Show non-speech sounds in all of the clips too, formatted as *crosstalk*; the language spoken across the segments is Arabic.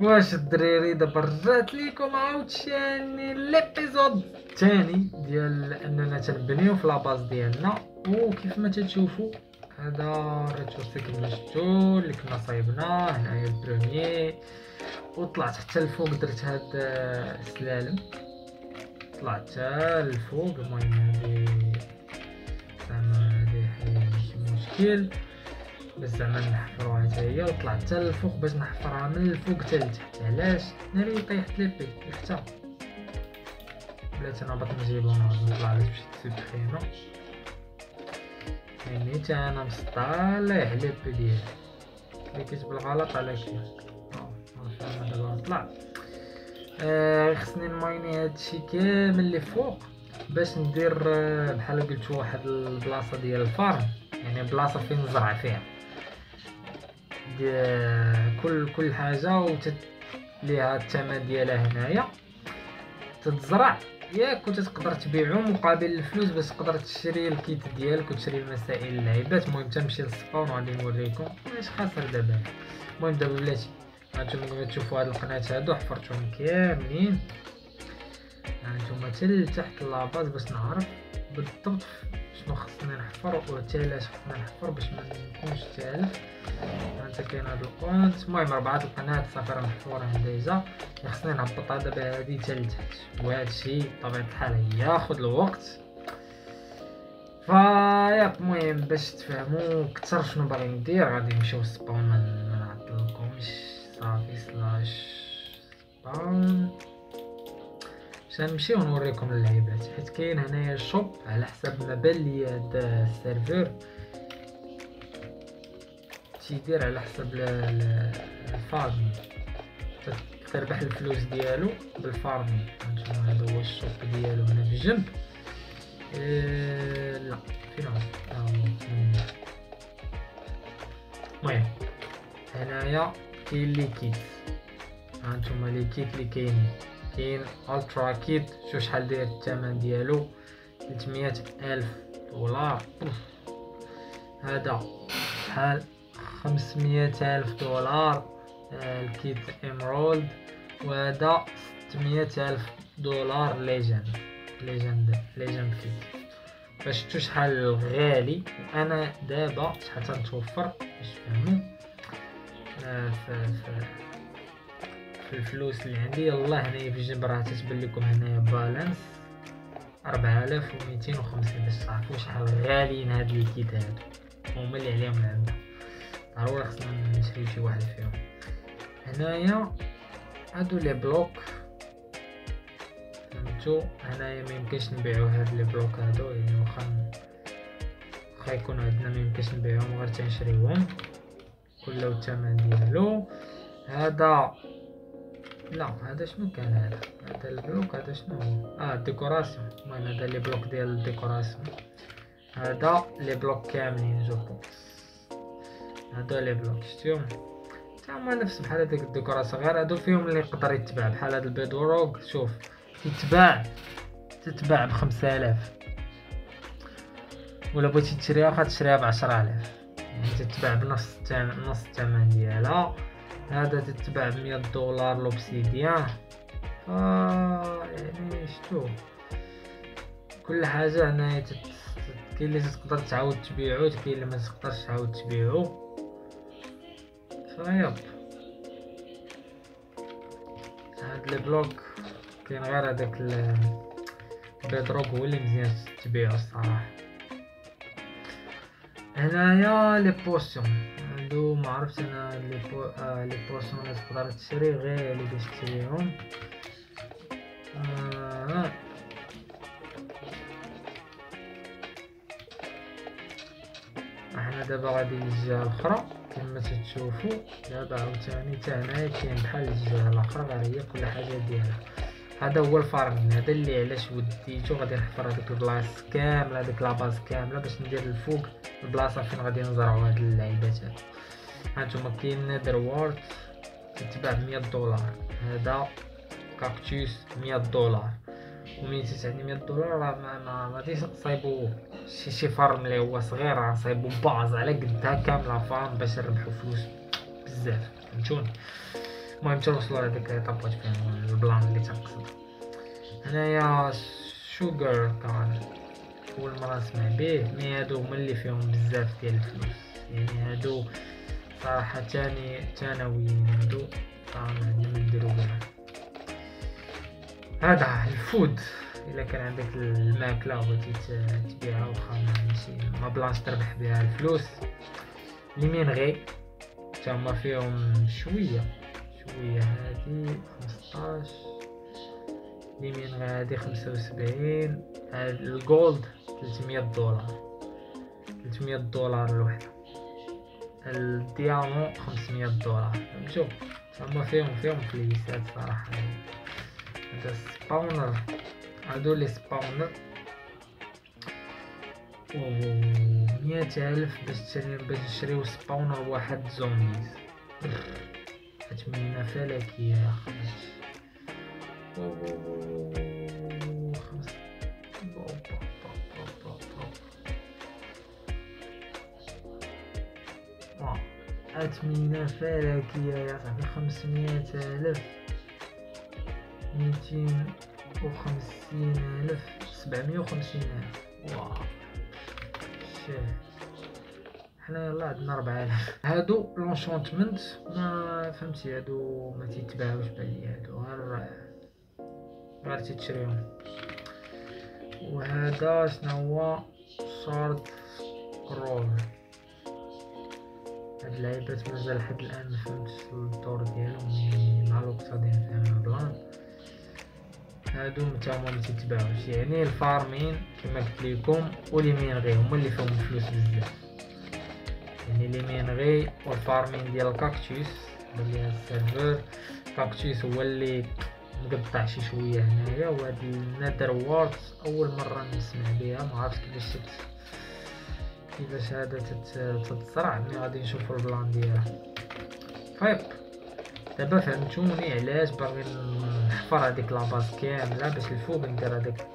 واش الدراري دابا رجعت ليكم عاوتاني l'épisode الثاني ديال اننا تنبنيو في la base ديالنا. وكيف ما تتشوفوا هذا الريتروسي كما شفتو اللي كنا صايبناه هنايا ال premier وطلعت حتى الفوق درت هاد السلالم طلعت حتى الفوق المهم هادي زعما هادي مشكل. باش زعما نحفروها حتى هي وطلعت حتى الفوق باش نحفرها من الفوق حتى لتحت. علاش؟ ناري طيحت ليبي حتى بلاتي أنا باغي نجيبو نطلع لك بشي سبخينو يعني تا أنا مصطالح ليبي ديالي. كليكيت بالغلط على آه دابا طلع. آه خصني نمايني هادشي كامل اللي فوق باش ندير آه بحال قلت واحد البلاصة ديال الفارم. يعني بلاصة فين نزرع فيها. كل كل حاجة وتت ليها الثمن ديالها هنايا. تتزرع ياك وتقدر تبيعو مقابل الفلوس باش تقدر تشري ال kit ديالك وتشري المسائل اللعيبات. المهم تمشي لل spawn وغادي نوريكم. واش خاسر دابا. المهم دابا بلاتي هانتوما تشوفوا هاد القنات هادو حفرتهم كاملين. هانتوما حتى لتحت la base باش نعرف بالضبط شنو خصني نحفر وحتى علاش خصني نحفر باش ما نكونش تالف. هانتا كاين هاد القنت المهم ربعة القنات صافي راه محفورة déjà. خصني نهبطها دابا هادي حتى لتحت. وهادشي بطبيعة الحال ياخد الوقت. فيا المهم باش تفهموا أكثر شنو باغي ندير غادي نمشيو spawn ما نعطلكمش صافي slash spawn. باش نمشيو نوريكم اللعيبات. حيت كاين هنايا ال shop على حسب ما بان لي هاد ال serveur. تيدير على حسب ال farming تربح الفلوس ديالو بال farming هانتوما هذا هو ال shop ديالو هنا في الجنب إيه لا فين هو؟ المهم هنايا كاين les kits. هانتوما les kits اللي كاينين. كاين ultra kit شوف شحال داير الثمن ديالو 300 ألف دولار. هذا شحال؟ 500 ألف دولار ال kit emerald وهذا 600 ألف دولار legend legend legend kit باش شفتو شحال غالي وأنا دابا شحال تنتوفر؟ باش تفهموا آه في, الفلوس اللي عندي. يلا هنايا في الجنب راه تتبان لكم هنايا balance. 4250 باش تعرفوا شحال غاليين هاد les kits هادو هما اللي عليهم العمدة ضروري خصنا نشريو شي واحد فيهم. هنايا هادو les blocs. فهمتو؟ هنايا ميمكنش نبيعو هاد les blocs هادو يعني واخا واخا يكونو عندنا ميمكنش نبيعوهم غير تنشريوهم. كل الثمن ديالو. هذا لا هذا شنو كان هذا. هذا ال bloc هذا شنو هو آه décoration المهم هذا les blocs ديال ال décoration. هذا les blocs كاملين je pense. هذا les blocs شتيهم هما نفس بحال هذيك ال décoration. غير هادو فيهم اللي يقدر يتباع. بحال هاد ال bedrock شوف. يتباع تتباع بخمسة آلاف. ولا بغيتي تشريها واخا تشريها بعشرة آلاف. يعني تتباع بنص نص الثمن ديالها. هذا تتباع بمية دولار لوبسيديان آه يعني شتو. كل حاجة هنايا تت... كاين اللي تقدر تعاود تبيعو كاين اللي ما تقدرش تعاود تبيعو. فيب هاد ال bloc كاين غير هداك ال bedrock هو اللي مزيان تبيعو الصراحة. هنايا les potions. هادو معرفتش أنا les po آه les potions اللي تقدر تشري غالي باش تشريهم آه. إحنا دابا غادي للجهة الاخرى كما تتشوفوا دابا عاوتاني حتى هنايا كاين بحال الجهة الاخرى غير هي كل حاجة ديالها هذا هو ال farming هذا اللي علاش وديتو غادي نحفر هذيك البلاص كاملة هذيك la base كاملة باش ندير الفوق البلاصة فين غادي نزرعو هاد اللعيبات هادو. هانتوما كاين nether wart تتباع ب 100 دولار. هذا كاكتوس 100 دولار. ومين تتعني 100 دولار راه ما غاديش نصايبو شي شي farm اللي هو صغير غنصايبو base على قدها كاملة farm باش نربحو فلوس بزاف. فهمتوني؟ المهم توصلوا لهاديك طابوت فيهم ال plan اللي تنقصد هنايا sugar cane اول مره نسمع به mais هادو هما اللي فيهم بزاف ديال الفلوس يعني هادو صراحة تاني ثانويين هادو عندنا نديرو بها هذا ال food الا كان عندك الماكله وبغيتي تبيعها واخا ماشي ما بلاص تربح بها الفلوس les minerais تما فيهم شوية شوية هادي خمسطاش les minerais هادي خمسة وسبعين ال gold تلتمية دولار تلتمية دولار الوحدة. ال diamant خمسمية دولار. فهمتو هما فيهم فيهم فليسات صراحة. هذا spawner هادو les spawners مية ألف باش تشري باش نشريو spawner واحد zombies أثمنة فلكية خرج أثمنة فلكية يا صاحبي خمسمية ألف. ميتين وخمسين ألف. سبعمية وخمسين ألف. wow. حنا يلا عندنا ربعة آلاف هادو l'enchantement ما فهمتي هادو ما تيتباعوش بالي هادو غير غير تتشريهم وهذا شنو هو؟ shard roll هاد اللعيبات مازال لحد الآن مفهمتش الدور ديالهم مع الوقت غادي نفهم ال plan. هادو نتا هما متيتباعوش يعني ال farming كما قلت لكم و les minerais هما اللي فيهم الفلوس بزاف. يعني les minerais وال farming ديال الكاكتوس اللي ال serveur cactus هو اللي مقطع شي شوية هنايا وهاد ال nether wart اول مره نسمع بها ما عرفتش كيفاش كيفاش هذا تتزرع ملي غادي نشوفو ال plan ديالها طيب دابا فهمتوني علاش باغي نحفر هذيك la base كامله باش الفوق ندير هذاك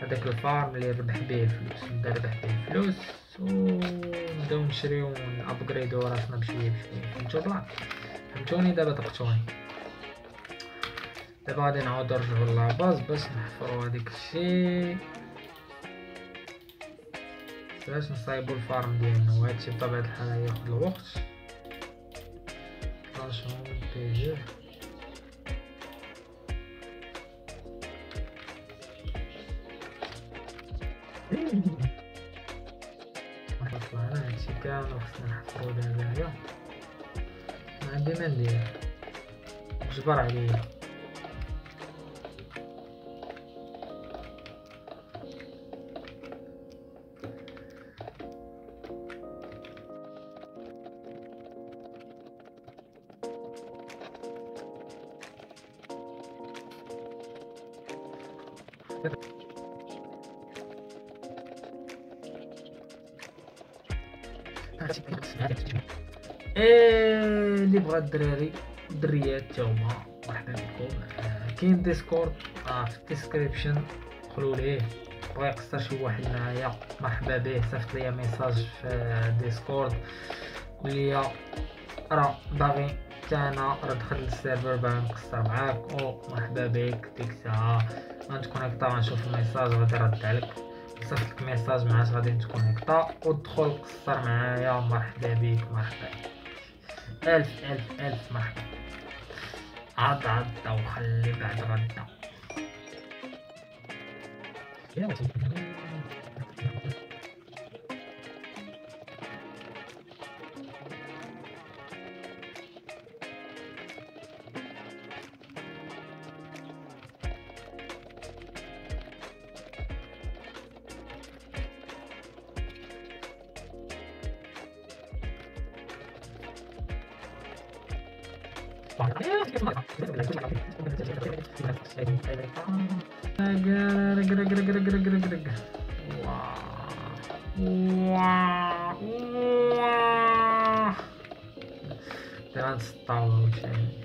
هذاك ال farm اللي نربح به الفلوس نبدا نربح به الفلوس ونبداو نشريو ونابغريدو راسنا بشوية بشوية فهمتو ال plan فهمتوني؟ دابا دقتوني دابا غادي نعاودو نرجعو لاباز باش نحفرو هذيك الشيء. باش نصايبو الفارم ديالنا وهادشي بطبيعة الحال ياخد الوقت. بيجي جبر عليا *laughs* اللي بغى الدراري؟ الدريات تا هما مرحبا بكم آه، كاين Discord آه في ال description. دخلوا ليه بغا يقصر شي واحد معايا. مرحبا به صيفط ليا message في Discord قول لي راه باغي أنا راه دخل لل serveur باغي نقصر معاك. أو مرحبا بك ديك الساعة. غنتكونيكطا غنشوف ال message غادي نرد عليك. صيفط لك message معاش غادي نتكونيكطا ودخل قصر معايا. مرحبا بك مرحبا ألف ألف ألف مرحبا. عض عض وخلي بعد غدا Teraz stało się.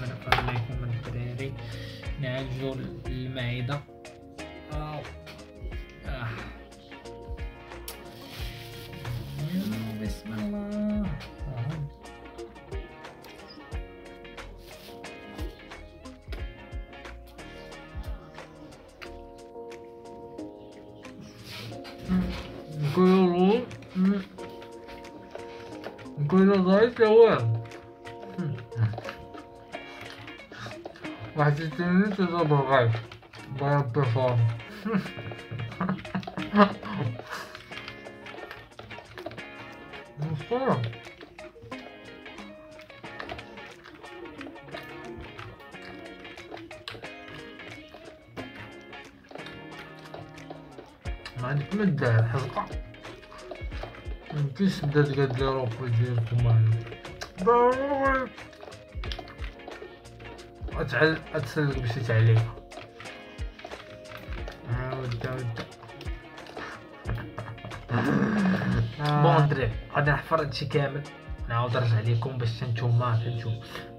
من يكون من الدراري نعالجو المعدة آه. آه. بسم الله Хотите забывать? Моя перформ. Ну что? ما عندكم الداعي الحلقة ممكنش نبدا تقاد لي روبي ديالكم معايا ضروري أتسلق بشي تعليق. عاود عاود. *laughs* bon دري غادي نحفر هادشي كامل. نعاود نرجع ليكم باش نتوما فهمتو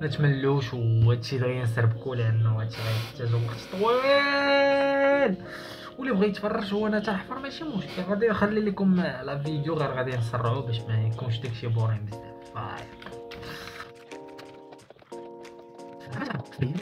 ما تملوش وهادشي اللي غينسربكو لأنه هادشي غيحتاج وقت طويل. واللي بغى يتفرج هو أنا تنحفر ماشي مشكل. غادي نخلي لكم la vidéo غير غادي نسرعو باش ما يكونش داكشي boring بزاف. bye I'm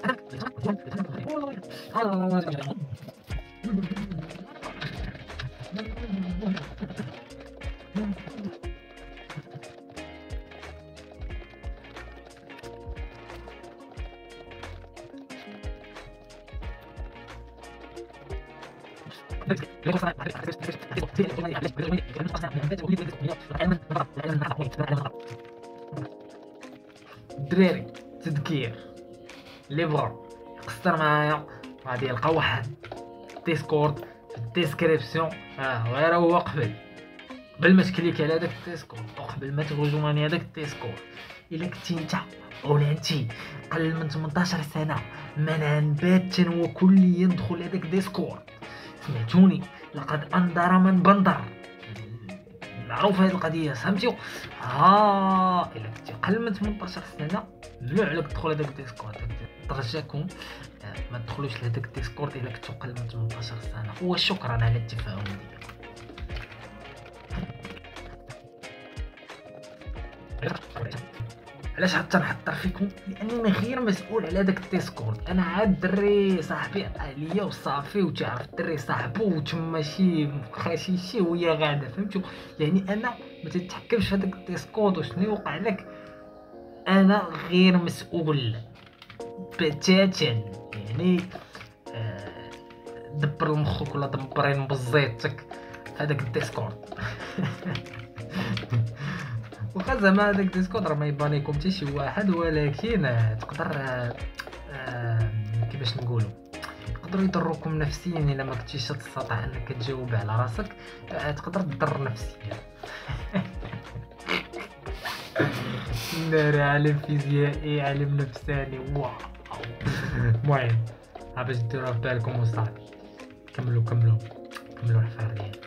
اللي بغا يقصر معايا غادي يلقى واحد Discord في ال description. آه غير هو قبل. قبل ما تكليك على داك ال Discord وقبل ما ترجماني هذاك ال Discord. إلا كنتي أنت ولا انتي قل من 18 سنة منعا باتا وكليا دخل هذاك Discord سمعتوني؟ لقد أعذر من أنذر. معروف هذه القضية فهمتيو ها إلا كنتي قل من 18 سنة ممنوع عليك تدخل هذاك ال Discord نرجاكم آه، ما تدخلوش لهذاك ال Discord إلا كنتو قل من 18 سنة. وشكرا على التفاهم. ديالكم علاش عاد تنحضر فيكم؟ لانني غير مسؤول على داك ال Discord. أنا عاد دري صاحبي عليا وصافي وتعرف الدري صاحبو وتما شي خاشي شي وهي غاده فهمتوا يعني أنا ما تتحكمش في هذاك ال Discord وشنو يوقع لك. أنا غير مسؤول. بتاتا. يعني آه، دبر مخك ولا دبرين بزيتك. هذاك ال Discord. *laughs* واخا زعما هذاك Discord راه ما يبان لكم حتى شي واحد ولكن آه، تقدر آه، آه، كيفاش نقولوا يقدروا يضروكم نفسيا إلا ما كنتيش تستطيع إنك تجاوب على راسك تقدر تضر نفسيا. *laughs* ناري عالم فيزيائي عالم نفساني واو. المهم باش ديروها في بالكم وصافي كملوا كملوا كملوا الحفار ديالي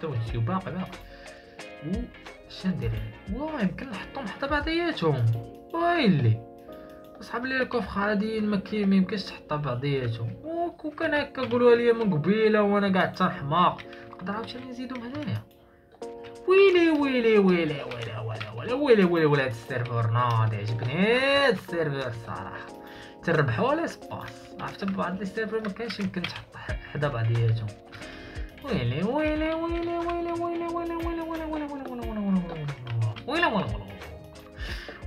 توجي وباقي باقي واش ندير والله يمكن نحطهم حتى بعضياتهم ويلي صحاب لي الكفخ عاديين ما يمكنش تحطها بعضياتهم وكو كان هكا قولوها ليا من قبيله وأنا قاعد حتى حماق نقدر عاوتاني نزيدهم هنايا ويلي ويلي ويلي ويلي ويلي ويلي ويلي ويلي ويلي هاد السيرفر ناضي عجبني هاد السيرفر الصراحه تربحوا لي سباس عرفت بعض لي سيرفر ما كانش يمكن تحط حدا بعضياتهم ويلي ويلي ويلي ويلي ويلي ويلي ويلي ويلي ويلي ويلي ويلي ويلي ويلي ويلي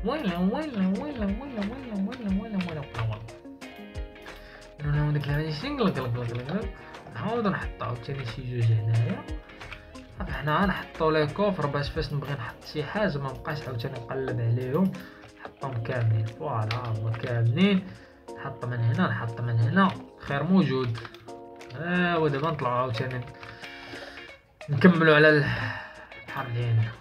ويلا ويلا ويلا ويلا ويلا ويلا ويلا ويلا ويلا قلت لها ماشي نقلق قلق قلق قلق نعاودو نحطو عاوتاني شي جوج هنايا صافي حنا غنحطو لي كوفر باش فاش نبغي نحط شي حاجة ما نبقاش عاوتاني نقلب عليهم. نحطهم كاملين فوالا هما كاملين. نحط من هنا نحط من هنا. خير موجود. ها ودابا نطلعو عاوتاني نكملو على البحر ديالنا